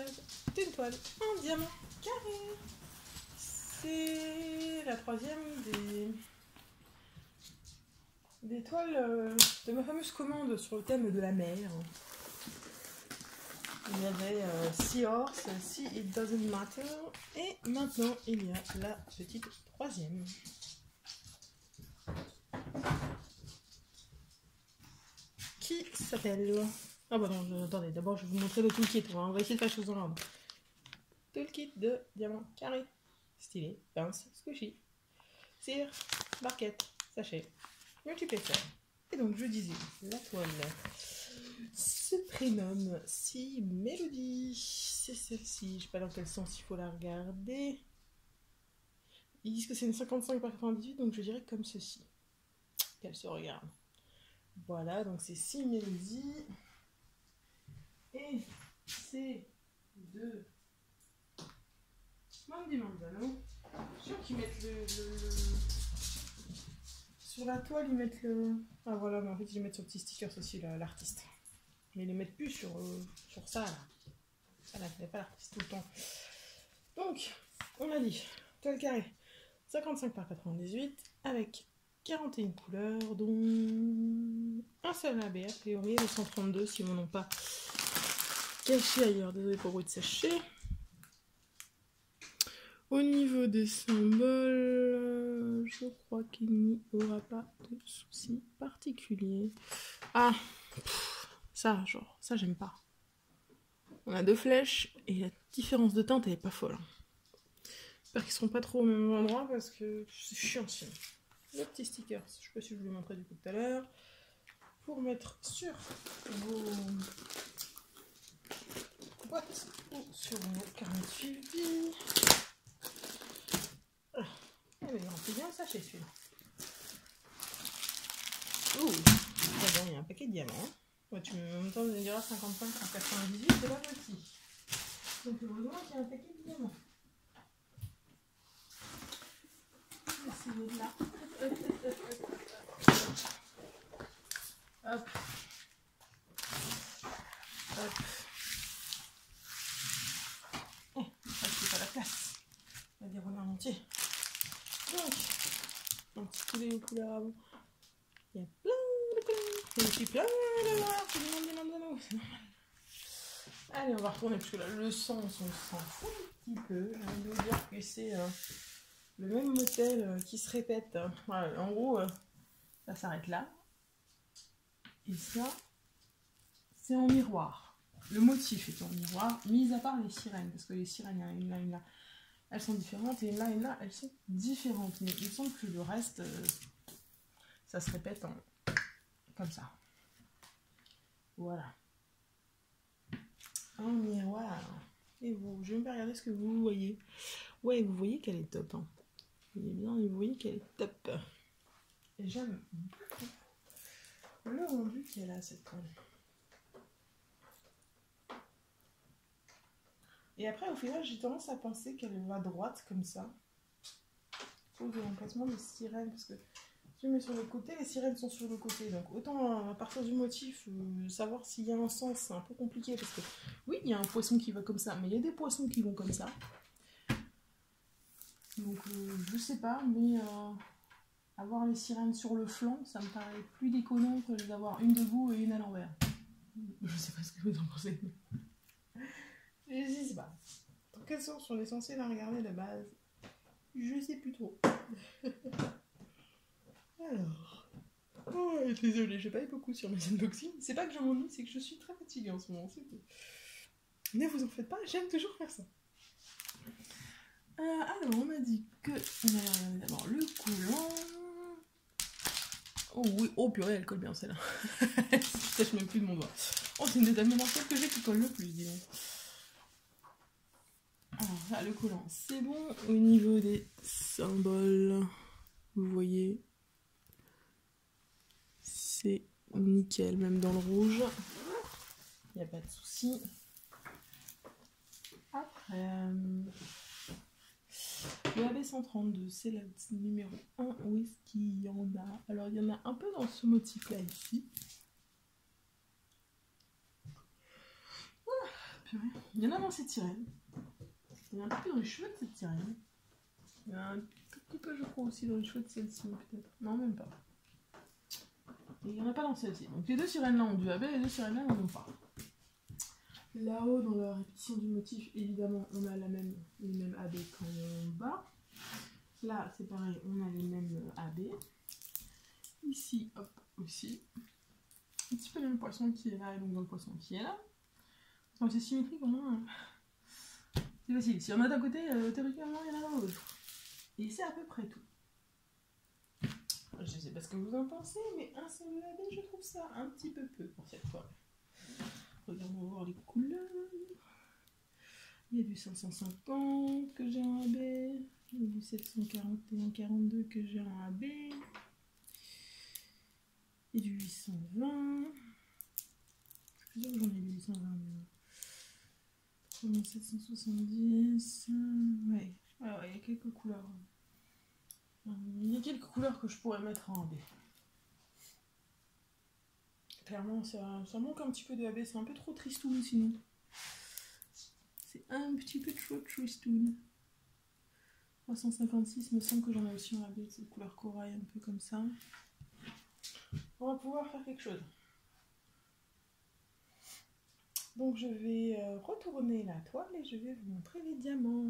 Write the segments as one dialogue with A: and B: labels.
A: décrochage d'une toile en diamant carré. C'est la troisième des, des toiles euh, de ma fameuse commande sur le thème de la mer. Il y avait euh, Sea Horse, Sea It Doesn't Matter, et maintenant il y a la petite troisième. Qui s'appelle? Ah bah non, attendez, d'abord je vais vous montrer le toolkit, on va, essayer de faire les choses dans l'ordre. Toolkit de diamant carré, stylé, pince, squishy, cire, barquette, sachet, multiplexeur. Et donc je disais, la toile se prénomme Si Mélodie. C'est celle-ci. Je sais pas dans quel sens il faut la regarder. Ils disent que c'est une 55 par 98, donc je dirais comme ceci. Qu'elle se regarde. Voilà, donc c'est Si Mélodie. Et c'est de Mandy Manzano. Je suis sûre qu'ils mettent le, le- le- Sur la toile, ils mettent le. Ah voilà, mais en fait, ils mettent sur petit sticker aussi la- l'artiste. Mais ils les mettent plus sur, euh, sur ça là. Ça là, il pas l'artiste tout le temps. Donc, on a dit, toile carré, 55 par 98, avec 41 couleurs, dont un seul AB, a priori, le 132 si on n'en pas ailleurs. Désolé pour le bruit de sachet. Au niveau des symboles, je crois qu'il n'y aura pas de soucis particuliers. Ah, ça, genre, ça j'aime pas. On a deux flèches et la différence de teinte elle est pas folle. hein. J'espère qu'ils seront pas trop au même endroit parce que c'est chiant. Le petit sticker, je sais pas si je vous l'ai montré du coup tout à l'heure. Pour mettre sur vos boîtes ou sur vos carnets de suivi. Ah, bien, il remplit bien le sachet celui-là. Ouh, ah il y a un paquet de diamants. hein. Ouais, tu me, en même temps, diras 55 à 98, c'est pas petit. Donc, heureusement qu'il y a un paquet de diamants. Vais essayer de là. Hop. Hop. Eh, ça, c'est pas la place. On va dérouler en entier. Donc, un couleurs avant. Il y a plein de couleurs. Aussi plein de. C'est. Allez, on va retourner parce que là, le sens, on s'en fout un petit peu. J'ai envie de vous dire que c'est euh, le même modèle euh, qui se répète. Voilà, en gros, euh, ça s'arrête là. Et ça, c'est en miroir. Le motif est en miroir, mis à part les sirènes, parce que les sirènes, il y en a une là, une là, elles sont différentes, et là et là, elles sont différentes. Mais il semble que le reste, euh, ça se répète en... comme ça. Voilà. Un miroir. Et vous, je vais me regarder ce que vous voyez. Ouais, vous voyez qu'elle est top. Hein. Vous voyez bien, vous voyez qu'elle est top. Et j'aime beaucoup le rendu qu'elle a, cette toile. Et après, au final, j'ai tendance à penser qu'elle va droite comme ça. Pour l'emplacement des sirènes, parce que je mets sur le côté, les sirènes sont sur le côté. Donc autant à partir du motif, euh, savoir s'il y a un sens, c'est un peu compliqué. Parce que oui, il y a un poisson qui va comme ça, mais il y a des poissons qui vont comme ça. Donc euh, je sais pas, mais euh, avoir les sirènes sur le flanc, ça me paraît plus déconnant que d'avoir une debout et une à l'envers. Je sais pas ce que vous en pensez. Je sais pas. Dans quel sens on est censé la regarder de base? Je sais plus trop. Alors. Oh, désolée, j'ai pas eu beaucoup sur mes unboxings. C'est pas que je m'ennuie, c'est que je suis très fatiguée en ce moment, c'est. Ne vous en faites pas, j'aime toujours faire ça. Euh, alors, on m'a dit que. D'abord le coulant. Oh oui, oh purée, elle colle bien celle-là. je tâche même plus de mon doigt. Oh, c'est une des mortelles que j'ai qui colle le plus, dis le collant, c'est bon. Au niveau des symboles, vous voyez, c'est nickel, même dans le rouge. Il n'y a pas de souci. Après, euh, le AB132, c'est le numéro 1. Où est-ce qu'il y en a? Alors, il y en a un peu dans ce motif-là, ici. Il y en a dans cette sirène. Il y en a un petit peu dans les cheveux de cette sirène. Il y en a un tout petit peu, je crois, aussi dans les cheveux de celle-ci, peut-être. Non, même pas. Et il n'y en a pas dans celle-ci. Donc les deux sirènes-là ont du AB, les deux sirènes-là n'en ont pas. Là-haut, dans la répétition du motif, évidemment, on a la même, les mêmes AB qu'en bas. Là, c'est pareil, on a les mêmes AB. Ici, hop, aussi. Un petit peu le même poisson qui est là, et donc dans le poisson qui est là. Donc c'est symétrique, vraiment. Hein. C'est facile. Si on a d'un côté, théoriquement, il y en a dans l'autre. Et c'est à peu près tout. Je sais pas ce que vous en pensez, mais un seul AB, je trouve ça un petit peu peu pour cette fois. Regardons voir les couleurs. Il y a du 550 que j'ai en AB. Il y a du 741-42 que j'ai en AB. Et du 820. Je suis sûre que j'en ai du 820. 3770. Ouais. ouais, il y a quelques couleurs. Il y a quelques couleurs que je pourrais mettre en AB. Clairement, ça, ça manque un petit peu de AB. C'est un peu trop tristoun sinon. C'est un petit peu trop tristoun. 356, me semble que j'en ai aussi en AB. C'est couleur corail, un peu comme ça. On va pouvoir faire quelque chose. Donc je vais euh, retourner la toile et je vais vous montrer les diamants.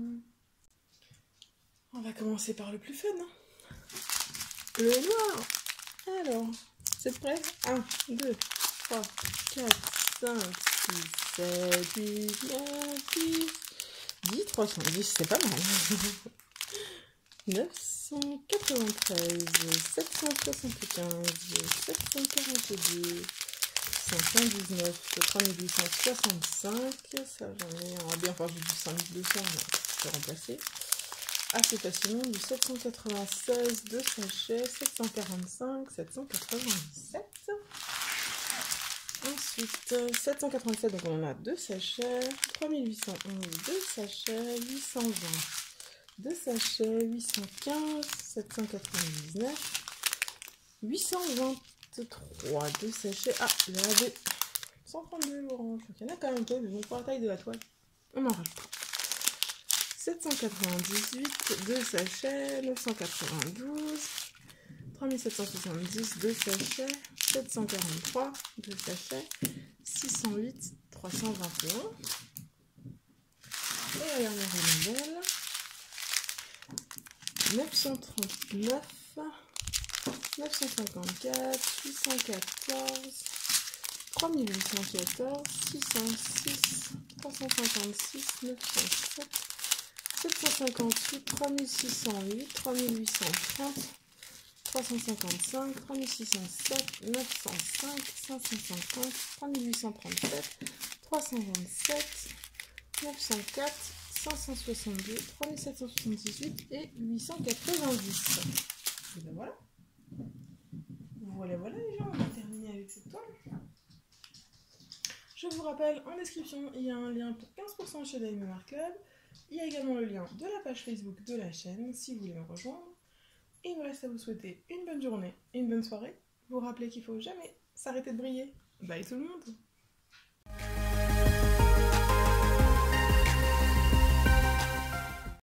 A: On va commencer par le plus fun. Hein. Le noir. Alors, c'est prêt? 1, 2, 3, 4, 5, 6, 7, 8, 9, 10. 10, 310, c'est pas mal. 993, 775, 742, 519, 3865, ça j'en ai en bien, enfin j'ai du 5200, mais je vais remplacer assez facilement du 796, 2 sachets, 745, 797. Ensuite, 787, donc on en a 2 sachets, 3811, 2 sachets, 820, 2 sachets, 815, 799, 823, 2 sachets, ah, là, 132 orange, il y en a quand même peu, mais pour la taille de la toile, on en rajoute. 798, 2 sachets, 992, 3770, 2 sachets, 743, 2 sachets, 608, 321. Et la dernière rondelle, 939, 954, 814, 3814, 606, 356, 907, 758, 3608, 3830, 355, 3607, 905, 550, 3837, 327, 904, 562, 3778 et 890. Et ben voilà. Voilà, voilà les gens, on va terminer avec cette toile. Je vous rappelle, en description, il y a un lien pour 15% chez Diamond Club. Il y a également le lien de la page Facebook de la chaîne si vous voulez me rejoindre. Et il me reste à vous souhaiter une bonne journée une bonne soirée. Vous rappelez qu'il faut jamais s'arrêter de briller. Bye tout le monde